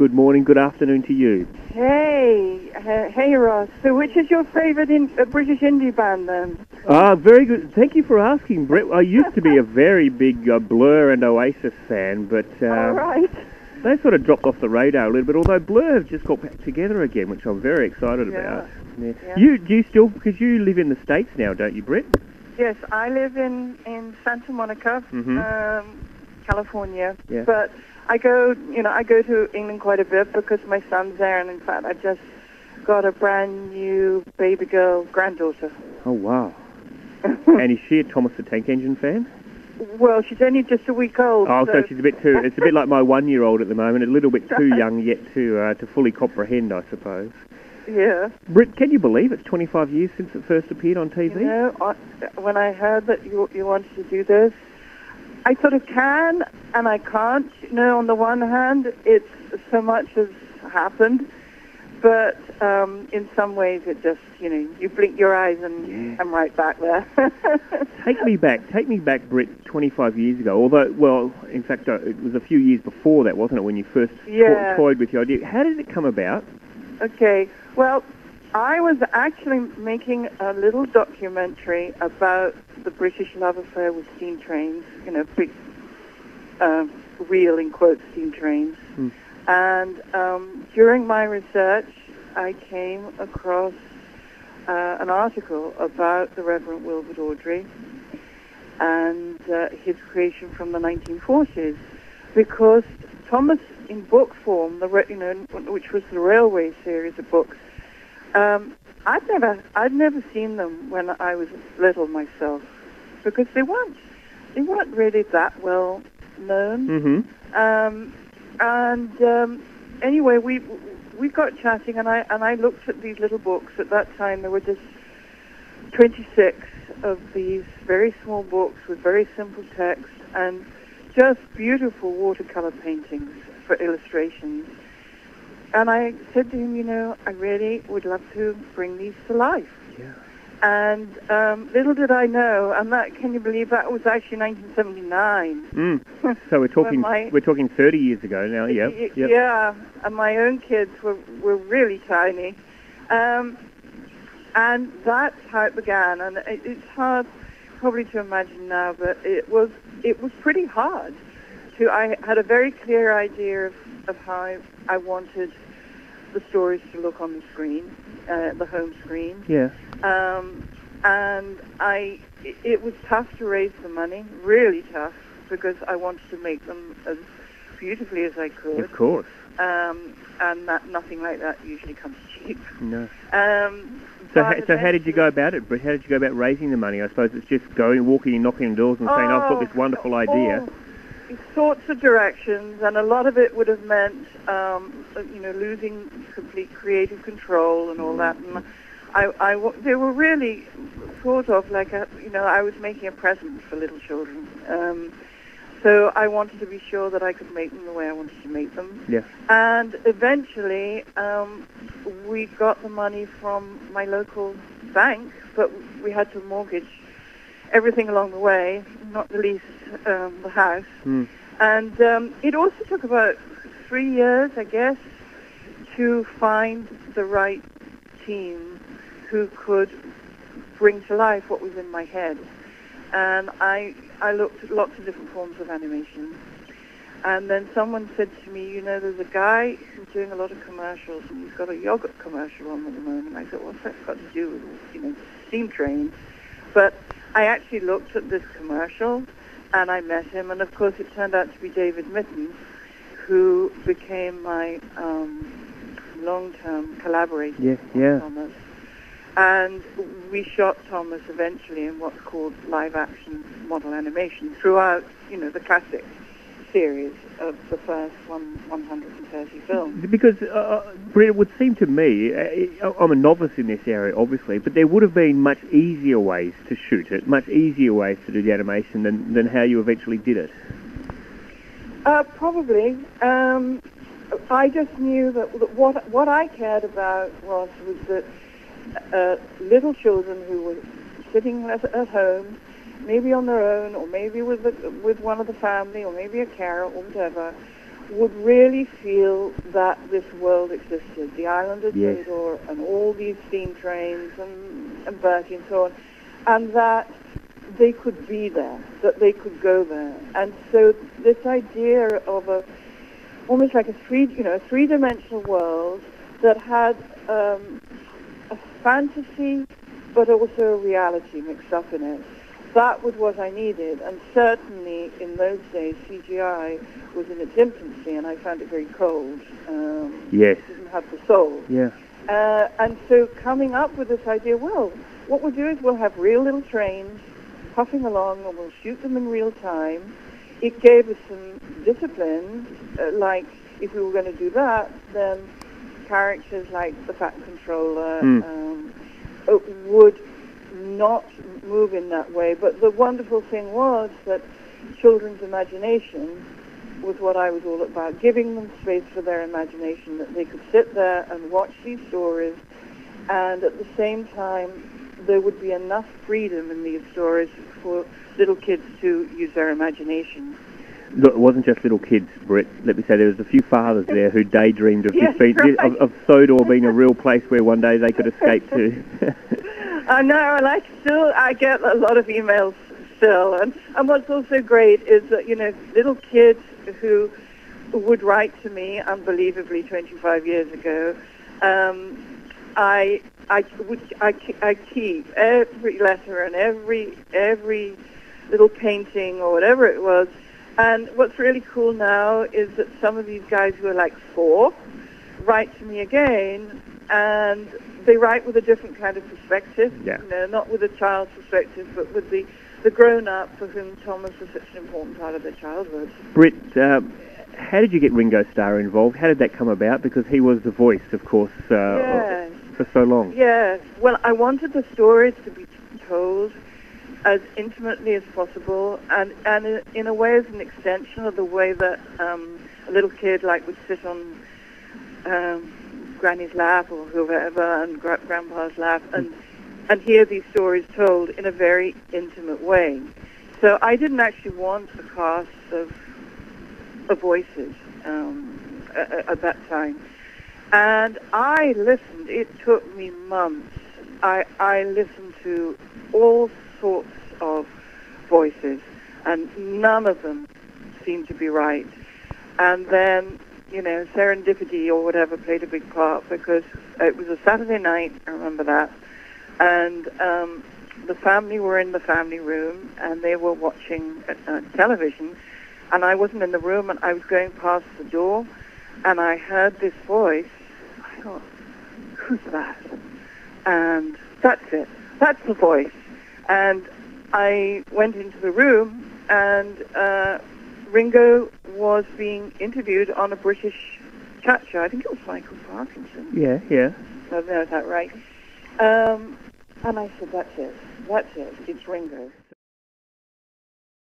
good morning, good afternoon to you. Hey, uh, hey Ross. So which is your favourite in, uh, British indie band then? Ah, very good. Thank you for asking, Britt. I used to be a very big uh, Blur and Oasis fan, but uh, All right. they sort of dropped off the radar a little bit. Although Blur have just got back together again, which I'm very excited Yeah. about. Yeah. Yeah. You do you still because you live in the states now, don't you, Britt? Yes, I live in, in Santa Monica, Mhm. um, California. But I go, you know, I go to England quite a bit because my son's there, and in fact, I just got a brand new baby girl granddaughter. Oh wow! and is she a Thomas the Tank Engine fan? well, she's only just a week old. Oh, so she's a bit too. It's a bit like my one-year-old at the moment, a little bit too young yet to uh, to fully comprehend, I suppose. yeah. Britt, can you believe it's 25 years since it first appeared on TV? You know, I, when I heard that you you wanted to do this, I sort of can and I can't. You know, on the one hand, it's so much has happened, but um, in some ways, it just you know you blink your eyes and Yeah. I'm right back there. Take me back, take me back, Britt, 25 years ago. Although, well, in fact, uh, it was a few years before that, wasn't it, when you first Yeah. toyed with the idea? How did it come about? Okay. Well, I was actually making a little documentary about the British love affair with steam trains. You know, big, uh, real in quotes steam trains. Hmm. And um, during my research, I came across uh, an article about the Reverend Wilbert Awdry and uh, his creation from the 1940s, because Thomas, in book form, the re- you know, which was the Railway series of books, um, I'd never, I'd never seen them when I was little myself, because they weren't, they weren't really that well known. Mm-hmm. Um, and um, anyway, we we got chatting, and I and I looked at these little books. At that time, there were just 26 of these very small books with very simple text and just beautiful watercolor paintings for illustrations. And I said to him, you know, I really would love to bring these to life. Yeah. And um, little did I know, and that can you believe that was actually 1979. Mm. So we're talking my- we're talking 30 years ago now. Yep. Y- yep. Yeah, and my own kids were, were really tiny. Um, and that's how it began. And it, it's hard probably to imagine now, but it was it was pretty hard. To I had a very clear idea of, of how I, wanted the stories to look on the screen, uh, the home screen. Yeah. Um, and I, it- was tough to raise the money, really tough, because I wanted to make them as beautifully as I could. Of course. Um, and that nothing like that usually comes cheap. No. Um, So, ha- so how did you go about it, Britt? How did you go about raising the money? I suppose it's just going, walking and knocking on doors and saying, I've got this wonderful idea. all sorts of directions, and a lot of it would have meant, um, you know, losing complete creative control and all that. And I, I they were really sort of like a, you know, I was making a present for little children. Um, so I wanted to be sure that I could make them the way I wanted to make them. Yeah. And eventually, um, we got the money from my local bank, but we had to mortgage everything along the way, not the least um, the house. Mm. And um, it also took about three years, I guess, to find the right team who could bring to life what was in my head. And I, I looked at lots of different forms of animation. And then someone said to me, you know, there's a guy who's doing a lot of commercials, and he's got a yogurt commercial on at the moment. I said, what's that got to do with, you know, steam trains? But I actually looked at this commercial, and I met him, and of course it turned out to be David Mitton, who became my um, long-term collaborator. Yeah, yeah. Thomas. And we shot Thomas eventually in what's called live action model animation throughout, you know, the classic series of the first one, 130 films. Because, uh, Britt, it would seem to me, uh, I'm a novice in this area, obviously, but there would have been much easier ways to shoot it, much easier ways to do the animation than, than how you eventually did it. Uh, probably. Um, I just knew that that what what I cared about was was that uh, little children who were sitting at, at home, maybe on their own, or maybe with the, with one of the family, or maybe a carer, or whatever, would really feel that this world existed. The island of Yes. Sodor and all these steam trains and, and Bertie and so on. And that they could be there, that they could go there. And so this idea of a almost like a three, you know, a three-dimensional world that had um, a fantasy but also a reality mixed up in it. That was what I needed, and certainly in those days CGI was in its infancy, and I found it very cold. Um, Yes. it didn't have the soul. Yeah. Uh, and so coming up with this idea, well, what we'll do is we'll have real little trains puffing along and we'll shoot them in real time. It gave us some discipline, uh, like if we were going to do that, then characters like the Fat Controller Mm. um, would not move in that way. But the wonderful thing was that children's imagination was what I was all about, giving them space for their imagination, that they could sit there and watch these stories, and at the same time, there would be enough freedom in these stories for little kids to use their imagination. Look, it wasn't just little kids, Britt. Let me say there was a few fathers there who daydreamed of Yes, right. of, of Sodor being a real place where one day they could escape to. And I still I get a lot of emails still, and and what's also great is that you know little kids who would write to me unbelievably 25 years ago. Um, I I would I, I keep every letter and every every little painting or whatever it was. And what's really cool now is that some of these guys who are like four write to me again, and they write with a different kind of perspective. Yeah. You know, not with a child's perspective, but with the the grown up for whom Thomas was such an important part of their childhood. Britt, um, how did you get Ringo Starr involved? How did that come about? Because he was the voice, of course, uh, Yes. for so long. Yes. Well, I wanted the stories to be told as intimately as possible, and and in- in a way as an extension of the way that um, a little kid like would sit on um, Granny's lap or whoever, and gra- Grandpa's lap, and and hear these stories told in a very intimate way. So I didn't actually want a cast of of voices um, at, at that time. And I listened. It took me months. I, I listened to all sorts of voices, and none of them seemed to be right. And then, you know, serendipity or whatever played a big part because it was a Saturday night, I remember that, and um, the family were in the family room and they were watching uh, television, and I wasn't in the room, and I was going past the door, and I heard this voice. I thought, who's that? And that's it. That's the voice. And I went into the room, and uh, Ringo was being interviewed on a British chat show. I think it was Michael Parkinson. Yeah, yeah. I don't know if that's right. Um, and I said, that's it. That's it. It's Ringo.